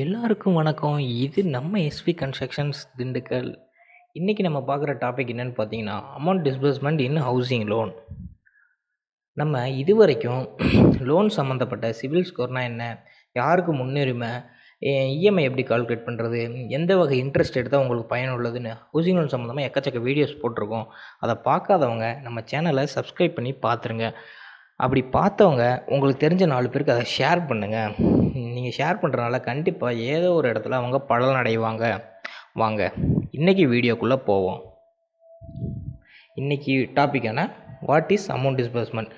எல்லாருக்கும் வணக்கம். இது நம்ம எஸ்வி கன்ஸ்ட்ரக்ஷன்ஸ் திண்டுக்கல். இன்றைக்கி நம்ம பார்க்குற டாபிக் என்னென்னு பார்த்தீங்கன்னா amount disbursement in housing loan நம்ம இது வரைக்கும் லோன் சம்மந்தப்பட்ட சிவில் ஸ்கோர்னால் என்ன? யாருக்கு முன்னுரிமை? இஎம்ஐ எப்படி கால்குலேட் பண்ணுறது எந்த வகை இன்ட்ரெஸ்ட் எடுத்தால் உங்களுக்கு பயனுள்ளதுன்னு ஹவுசிங் லோன் சம்மந்தமாக எக்கச்சக்க வீடியோஸ் போட்டிருக்கோம். அதை பார்க்காதவங்க நம்ம சேனலை சப்ஸ்கிரைப் பண்ணி பார்த்துருங்க. அப்படி பார்த்தவங்க உங்களுக்கு தெரிஞ்ச நாலு பேருக்கு அதை ஷேர் பண்ணுங்கள் நீங்கள் ஷேர் பண்ணுறனால கண்டிப்பாக ஏதோ ஒரு இடத்துல அவங்க பலன் அடைவாங்க வாங்க இன்றைக்கி வீடியோக்குள்ளே போவோம். இன்றைக்கி டாப்பிக்கான வாட் இஸ் அமௌண்ட் டிஸ்பர்ஸ்மெண்ட்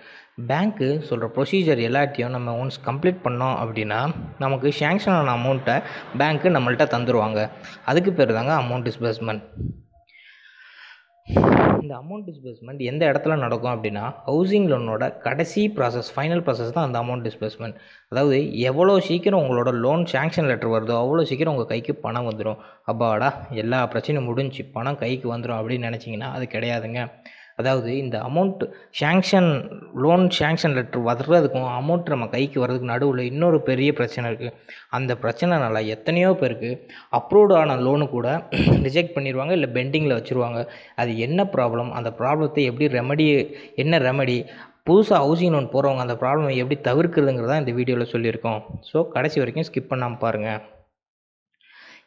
பேங்க்கு சொல்கிற ப்ரொசீஜர் எல்லாத்தையும் நம்ம ஒன்ஸ் கம்ப்ளீட் பண்ணோம் அப்படின்னா நமக்கு சேங்ஷன் ஆன அமௌண்ட்டை பேங்க்கு நம்மள்ட்ட தந்துடுவாங்க அதுக்கு பேர் தாங்க அமௌண்ட் டிஸ்பர்ஸ்மெண்ட் இந்த அமௌண்ட் டிஸ்பர்ஸ்மெண்ட் எந்த இடத்துல நடக்கும் அப்படின்னா ஹவுசிங் லோனோட கடைசி ப்ராசஸ் ஃபைனல் ப்ராசஸ் தான் அந்த அமௌண்ட் டிஸ்பர்ஸ்மெண்ட் அதாவது எவ்வளோ சீக்கிரம் உங்களோட லோன் சேங்ஷன் லெட்டர் வருதோ அவ்வளோ சீக்கிரம் உங்கள் கைக்கு பணம் வந்துடும் அப்பாடா எல்லா பிரச்சனையும் முடிஞ்சு பணம் கைக்கு வந்துடும் அப்படின்னு நினச்சிங்கன்னா அது கிடையாதுங்க. அதாவது இந்த amount sanction loan sanction letter வர்றதுக்கும் அமௌண்ட் நம்ம கைக்கு வர்றதுக்கு நடுவில் இன்னொரு பெரிய பிரச்சனை இருக்குது அந்த பிரச்சனைனால எத்தனையோ பேருக்கு அப்ரூவ்டு ஆன லோனு கூட ரிஜெக்ட் பண்ணிடுவாங்க இல்லை பெண்டிங்கில் வச்சுருவாங்க. அது என்ன ப்ராப்ளம் அந்த ப்ராப்ளத்தை எப்படி ரெமடி என்ன ரெமடி புதுசாக ஹவுசிங் லோன் போகிறவங்க அந்த ப்ராப்ளம் எப்படி தவிர்க்கிறதுங்கிறதா இந்த வீடியோவில் சொல்லியிருக்கோம். ஸோ கடைசி வரைக்கும் ஸ்கிப் பண்ணாமல் பாருங்கள்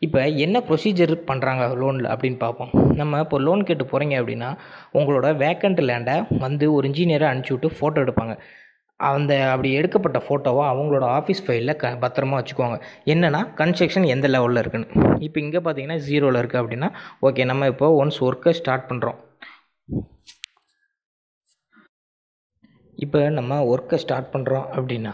இப்போ என்ன ப்ரொசீஜர் பண்ணுறாங்க லோனில் அப்படின்னு பார்ப்போம். நம்ம இப்போ லோன் கேட்டு போகிறீங்க அப்படின்னா உங்களோட வேக்கண்ட் லேண்டை வந்து ஒரு இன்ஜினியரை அனுப்பிச்சி விட்டு ஃபோட்டோ எடுப்பாங்க. அந்த அப்படி எடுக்கப்பட்ட ஃபோட்டோவை அவங்களோட ஆஃபீஸ் ஃபைலில் க பத்திரமா வச்சுக்குவாங்க. என்னென்னா கன்ஸ்ட்ரக்ஷன் எந்த லெவலில் இருக்குன்னு. இப்போ இங்கே பார்த்தீங்கன்னா ஜீரோவில் இருக்குது அப்படின்னா ஓகே நம்ம இப்போ ஒன்ஸ் ஒர்க்கை ஸ்டார்ட் பண்ணுறோம் இப்போ நம்ம ஒர்க்கை ஸ்டார்ட் பண்ணுறோம் அப்படின்னா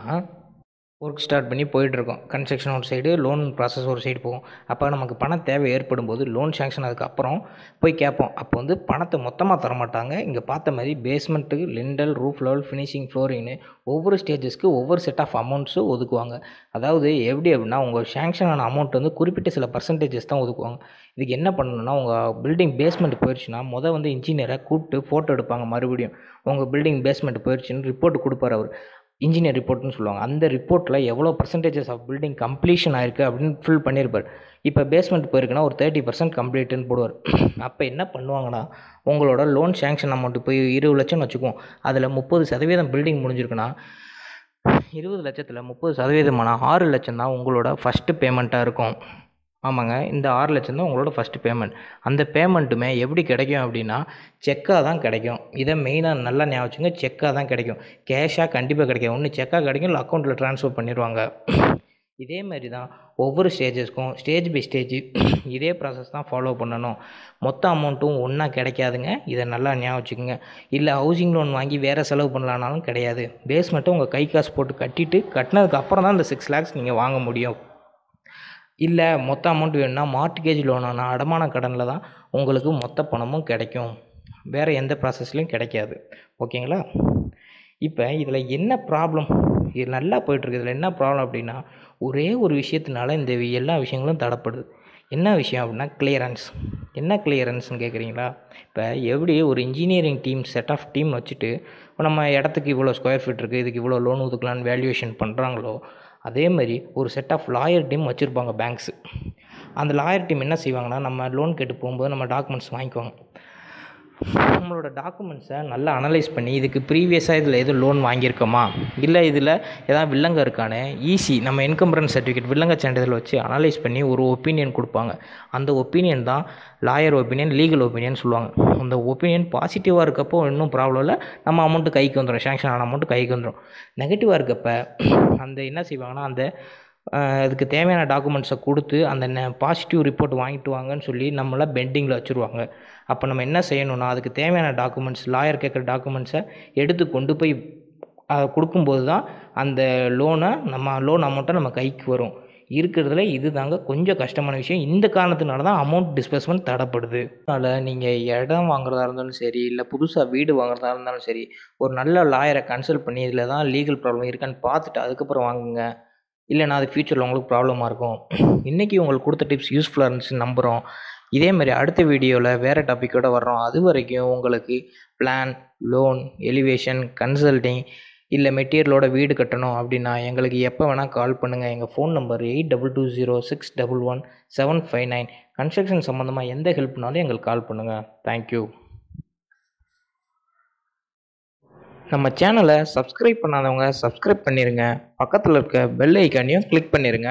ஒர்க் ஸ்டார்ட் பண்ணி போயிட்டுருக்கோம். கன்ஸ்ட்ரக்ஷன் ஒரு சைடு லோன் ப்ராசஸ் ஒரு சைடு போகும். அப்போ நமக்கு பண தேவை ஏற்படும் போது லோன் சேங்ஷன் அதுக்கப்புறம் போய் கேட்போம். அப்போ வந்து பணத்தை மொத்தமாக தரமாட்டாங்க. இங்கே பார்த்த மாதிரி basement lintel roof level finishing ஃப்ளோரிங்னு ஒவ்வொரு ஸ்டேஜஸ்க்கு ஒவ்வொரு செட் ஆஃப் அமௌண்ட்ஸும் ஒதுக்குவாங்க. அதாவது எப்படி அப்படின்னா உங்கள் சேங்ஷன் ஆன அமௌண்ட் வந்து குறிப்பிட்ட சில பர்சன்டேஜஸ் தான் ஒதுக்குவாங்க. இதுக்கு என்ன பண்ணணும்னா உங்கள் பில்டிங் பேஸ்மெண்ட் போயிடுச்சுன்னா மொதல் வந்து இன்ஜினியரை கூப்பிட்டு ஃபோட்டோ எடுப்பாங்க மறுபடியும். உங்கள் பில்டிங் பேஸ்மெண்ட் போயிடுச்சுன்னு ரிப்போர்ட் கொடுப்பார் அவர். இன்ஜினியர் ரிப்போர்ட்னு சொல்லுவாங்க. அந்த ரிப்போர்ட்டில் எவ்வளோ பர்சன்டேஜஸ் ஆஃப் பில்டிங் கம்ப்ளீஷன் ஆயிருக்கு அப்படின்னு ஃபில் பண்ணியிருப்பார் இப்போ பேஸ்மெண்ட் போயிருக்குன்னா ஒரு தேர்ட்டி பர்சன்ட் கம்ப்ளீட்டுன்னு போடுவார். அப்போ என்ன பண்ணுவாங்கன்னா உங்களோட லோன் சேங்ஷன் அமௌண்ட்டு போய் இருபது லட்சம்னு வச்சுக்குவோம். அதில் முப்பது சதவீதம் பில்டிங் முடிஞ்சிருக்குன்னா இருபது லட்சத்தில் முப்பது சதவீதமான ஆறு லட்சம் தான் உங்களோட ஃபஸ்ட்டு பேமெண்ட்டாக இருக்கும். ஆமாங்க இந்த ஆறு லட்சம் தான் உங்களோட ஃபஸ்ட்டு பேமெண்ட் அந்த பேமெண்ட்டுமே எப்படி கிடைக்கும் அப்படின்னா செக்காக தான் கிடைக்கும். இதை மெயினாக நல்லா ஞாபகம் வச்சுங்க செக்காக தான் கிடைக்கும். கேஷாக கண்டிப்பாக கிடைக்கும். ஒன்று செக்காக கிடைக்கும் இல்லை அக்கௌண்ட்டில் ட்ரான்ஸ்ஃபர் பண்ணிடுவாங்க இதே மாதிரி தான் ஒவ்வொரு ஸ்டேஜஸ்க்கும் ஸ்டேஜ் பை ஸ்டேஜ் இதே ப்ராசஸ் தான் ஃபாலோ பண்ணணும். மொத்த அமௌண்ட்டும் ஒன்றா கிடைக்காதுங்க. இதை நல்லா ஞாபகம் வச்சுக்கோங்க. இல்லை ஹவுசிங் லோன் வாங்கி வேறு செலவு பண்ணலானாலும் கிடையாது. பேஸ்மெண்ட்டை உங்கள் கை காசு போட்டு கட்டிட்டு கட்டினதுக்கு அப்புறம் தான் இந்த சிக்ஸ் லேக்ஸ் நீங்கள் வாங்க முடியும். இல்லை மொத்த அமௌண்ட் வேணும்னா மார்ட்கேஜ் லோனான அடமான கடனில் தான் உங்களுக்கு மொத்த பணமும் கிடைக்கும். வேறு எந்த ப்ராசஸ்லையும் கிடைக்காது. ஓகேங்களா? இப்போ இதில் என்ன ப்ராப்ளம் இது நல்லா போயிட்டுருக்கு. இதில் என்ன ப்ராப்ளம் அப்படின்னா ஒரே ஒரு விஷயத்தினால இந்த எல்லா விஷயங்களும் தடப்படுது. என்ன விஷயம் அப்படின்னா கிளியரன்ஸ் என்ன கிளியரன்ஸ்னு கேட்குறீங்களா இப்போ எப்படி ஒரு engineering team set of team வச்சுட்டு இப்போ நம்ம இடத்துக்கு இவ்வளோ ஸ்கொயர் ஃபீட் இருக்குது இதுக்கு இவ்வளோ லோன் ஒதுக்கலான்னு வேல்யூவேஷன் பண்ணுறாங்களோ அதே மாதிரி ஒரு செட் ஆஃப் லாயர் டீம் வச்சுருப்பாங்க பேங்க்ஸு அந்த லாயர் டீம் என்ன செய்வாங்கன்னா நம்ம லோன் கேட்டு போகும்போது நம்ம டாக்குமெண்ட்ஸ் வாங்கிக்குவாங்க. நம்மளோட டாக்குமெண்ட்ஸை நல்லா அனலைஸ் பண்ணி இதுக்கு ப்ரீவியஸாக இதில் எதுவும் லோன் வாங்கியிருக்கோமா? இல்லை இதில் ஏதாவது வில்லங்க இருக்கானே? ஈஸி நம்ம இன்கம்பரன்ஸ் சர்டிஃபிகேட் வில்லங்க சான்றிதழ் வச்சு அனலைஸ் பண்ணி ஒரு ஒப்பீனியன் கொடுப்பாங்க. அந்த ஒப்பீனியன் தான் லாயர் ஒப்பீனியன் லீகல் ஒப்பீனியன் சொல்லுவாங்க. அந்த ஒப்பீனியன் பாசிட்டிவாக இருக்கப்போ இன்னும் ப்ராப்ளம் இல்லை. நம்ம அமௌண்ட்டு கைக்கு வந்துடும் சேங்ஷன் ஆன அமௌண்ட்டு கைக்கு வந்துடும் நெகட்டிவாக இருக்கப்போ அந்த என்ன செய்வாங்கன்னா அந்த அதுக்கு தேவையான டாக்குமெண்ட்ஸை கொடுத்து அந்த பாசிட்டிவ் ரிப்போர்ட் வாங்கிட்டு வாங்கன்னு சொல்லி நம்மளை பெண்டிங்கில் வச்சுருவாங்க. அப்போ நம்ம என்ன செய்யணும்னா அதுக்கு தேவையான டாக்குமெண்ட்ஸ் லாயர் கேட்குற டாக்குமெண்ட்ஸை எடுத்து கொண்டு போய் அதை கொடுக்கும்போது தான் அந்த லோனை நம்ம லோன் அமௌண்ட்டை நம்ம கைக்கு வரும். இருக்கிறதுல இது தாங்க கொஞ்சம் கஷ்டமான விஷயம். இந்த காரணத்தினால தான் அமௌண்ட் டிஸ்பர்ஸ்மெண்ட் தடப்படுது. அதனால் நீங்கள் இடம் வாங்குறதா இருந்தாலும் சரி இல்லை புதுசாக வீடு வாங்குறதா இருந்தாலும் சரி ஒரு நல்ல லாயரை கன்சல்ட் பண்ணி இதில் தான் லீகல் ப்ராப்ளம் இருக்கான்னு பார்த்துட்டு அதுக்கப்புறம் வாங்குங்க. இல்லைனா அது ஃப்யூச்சரில் உங்களுக்கு ப்ராப்ளமாக இருக்கும். இன்றைக்கி உங்களுக்கு கொடுத்த டிப்ஸ் யூஸ்ஃபுல்லாக இருந்துச்சுன்னு நம்புகிறோம் இதேமாரி அடுத்த வீடியோவில் வேறு டாப்பிக்கோடு வர்றோம். அது வரைக்கும் உங்களுக்கு பிளான் லோன் எலிவேஷன் கன்சல்டிங் இல்லை மெட்டீரியலோட வீடு கட்டணும் அப்படின்னா எங்களுக்கு எப்போ வேணால் கால் பண்ணுங்கள் எங்கள் phone number eight double two zero six double one seven five nine construction சம்மந்தமாக எந்த ஹெல்ப்னாலும் எங்களுக்கு கால் பண்ணுங்கள் தேங்க்யூ நம்ம சேனலை சப்ஸ்கிரைப் பண்ணாதவங்க சப்ஸ்கிரைப் பண்ணிடுங்க பக்கத்தில் இருக்க பெல் ஐக்கானையும் கிளிக் பண்ணிடுங்க